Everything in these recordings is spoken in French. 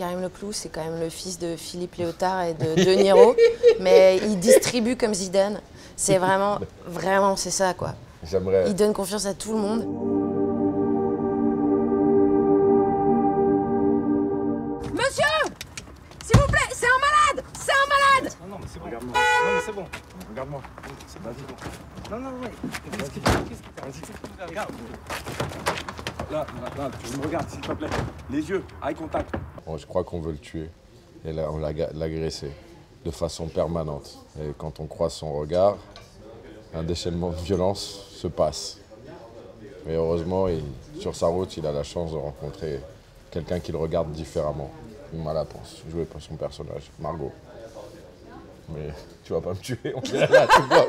Karim Leclou, c'est quand même le fils de Philippe Léotard et de De Niro, mais il distribue comme Zidane. C'est vraiment, vraiment, c'est ça quoi. J'aimerais. Il donne confiance à tout le monde. Monsieur S'il vous plaît, c'est un malade C'est un malade Non, non, mais c'est bon. Regarde-moi. Non, mais c'est bon. Regarde-moi. C'est vas-y, bon. Non, non, ouais. Qu'est-ce qui t'arrive Qu'est-ce qui t'arrive Qu'est-ce qui t'arrive Regarde. Là, là, là, tu me regardes, s'il te plaît. Les yeux, eye contact. Je crois qu'on veut le tuer. Et là, on l'a l'a agressé de façon permanente. Et quand on croise son regard, un déchaînement de violence se passe. Mais heureusement, il- sur sa route, il a la chance de rencontrer quelqu'un qui le regarde différemment. Une Malaponce, joué par son personnage, Margot. Mais tu vas pas me tuer, on dirait là, tu vois.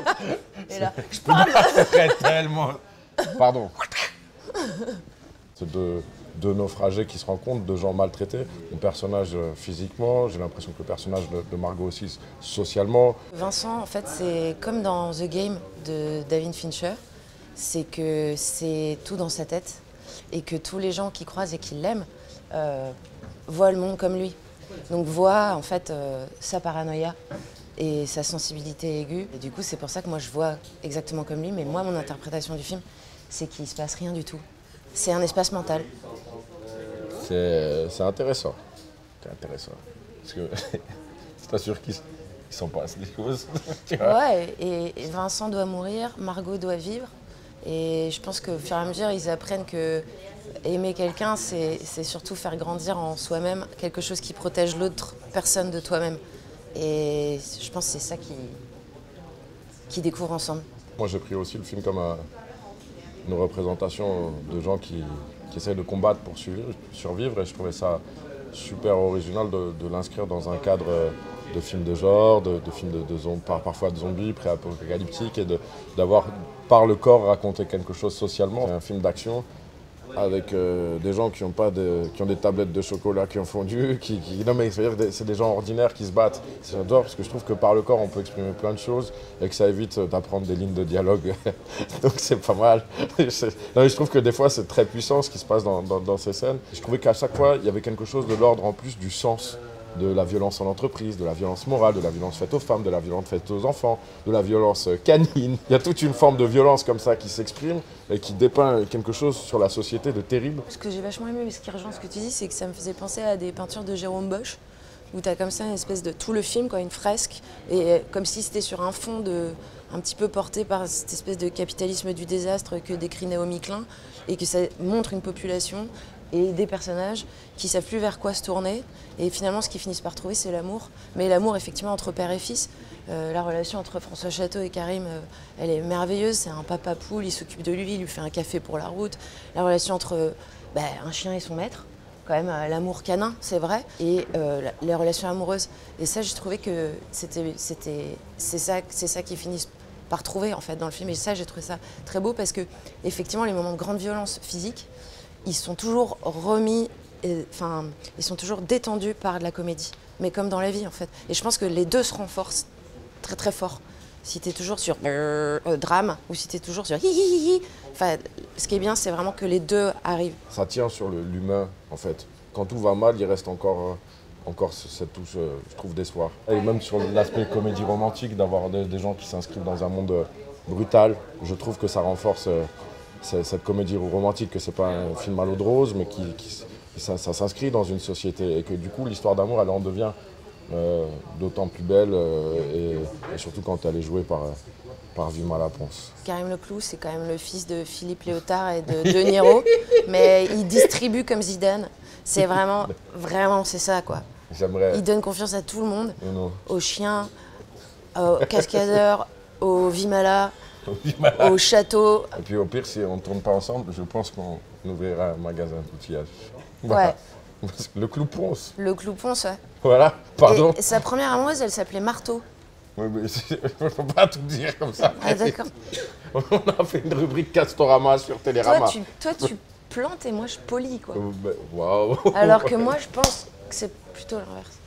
Et là, Je pourrais tellement. Pardon. C'est deux, naufragés qui se rencontrent, deux gens maltraités. Mon personnage euh, physiquement, j'ai l'impression que le personnage de, de Margot aussi socialement. Vincent, en fait, c'est comme dans The Game de David Fincher, c'est que c'est tout dans sa tête et que tous les gens qui croisent et qui l'aiment euh, voient le monde comme lui. Donc voient en fait euh, sa paranoïa et sa sensibilité aiguë. Et du coup, c'est pour ça que moi je vois exactement comme lui, mais moi, mon interprétation du film, c'est qu'il se passe rien du tout. C'est un espace mental. C'est intéressant. C'est intéressant. Parce que c'est pas sûr qu'ils ils s'en passent des choses. tu vois. Ouais, et, Vincent doit mourir, Margot doit vivre. Et je pense qu'au fur et à mesure, ils apprennent que aimer quelqu'un, c'est surtout faire grandir en soi-même quelque chose qui protège l'autre personne de toi-même. Et je pense que c'est ça qui, qui découvrent ensemble. Moi, j'ai pris aussi le film comme un- une représentation de gens qui, qui essayent de combattre pour survivre, et je trouvais ça super original de, l'inscrire dans un cadre de film de genre, de, de film de, de parfois de zombies, pré-apocalyptiques, et d'avoir par le corps raconté quelque chose socialement. C'est un film d'action avec euh, des gens qui ont pas qui ont des tablettes de chocolat qui ont fondu, qui, non mais c'est des gens ordinaires qui se battent. J'adore parce que je trouve que par le corps on peut exprimer plein de choses et que ça évite d'apprendre des lignes de dialogue. Donc c'est pas mal. Non, mais je trouve que des fois c'est très puissant ce qui se passe dans- dans ces scènes. Je trouvais qu'à chaque fois il y avait quelque chose de l'ordre en plus du sens de la violence en entreprise, de la violence morale, de la violence faite aux femmes, de la violence faite aux enfants, de la violence euh, canine. Il y a toute une forme de violence comme ça qui s'exprime et qui dépeint quelque chose sur la société de terrible. Ce que j'ai vachement aimé, mais ce qui rejoint ce que tu dis, c'est que ça me faisait penser à des peintures de Jérôme Bosch, où tu as comme ça une espèce de tout le film, quoi, une fresque, et euh, comme si c'était sur un fond de, un petit peu porté par cette espèce de capitalisme du désastre que décrit Naomi Klein, et que ça montre une population et des personnages qui savent plus vers quoi se tourner. Et finalement, ce qu'ils finissent par trouver, c'est l'amour. Mais l'amour, effectivement, entre père et fils. Euh, la relation entre François Château et Karim, euh, elle est merveilleuse. C'est un papa poule, il s'occupe de lui, il lui fait un café pour la route. La relation entre euh, bah, un chien et son maître, quand même, l'amour canin, c'est vrai. Et les relations amoureuses. Et ça, j'ai trouvé que c'était, c'est ça, c'est ça qu'ils finissent par trouver en fait dans le film. Et ça, j'ai trouvé ça très beau parce que effectivement, les moments de grande violence physique, ils sont toujours remis, et- enfin, ils sont toujours détendus par de la comédie, mais comme dans la vie en fait. Et je pense que les deux se renforcent très très fort. Si tu es toujours sur euh, euh, drame ou si tu es toujours sur hi hi hi hi. Enfin, ce qui est bien, c'est vraiment que les deux arrivent. Ça tient sur l'humain en fait. Quand tout va mal, il reste encore, euh, encore ce- cette touche, euh, je trouve, d'espoir. Et même sur l'aspect comédie romantique, d'avoir des, gens qui s'inscrivent dans un monde brutal, je trouve que ça renforce euh, ce- cette comédie romantique, que c'est pas un film à l'eau de rose, mais qui, qui- ça, ça s'inscrit dans une société et que du coup l'histoire d'amour, elle en devient euh, d'autant plus belle euh, et, et surtout quand elle est jouée par, par Vima Laponce. Karim Leclou, c'est quand même le fils de Philippe Léotard et de De Niro, mais il distribue comme Zidane. C'est vraiment, vraiment, c'est ça quoi. J'aimerais. Il donne confiance à tout le monde, non. aux chiens, aux cascadeurs, aux Vimala, Vima au château. Et puis au pire, si on ne tourne pas ensemble, je pense qu'on ouvrira un magasin d'outillage. Ouais. Parce que Le clou ponce. Le Clouponce, ouais. Voilà, pardon. Et sa première amoureuse, elle s'appelait Marteau. Oui, mais il ne faut pas tout dire comme ça. Ah d'accord. On a fait une rubrique Castorama sur Télérama. Toi tu, toi, tu plantes et moi, je polis, quoi. Euh, ben, Waouh. Alors que moi, je pense que c'est plutôt l'inverse.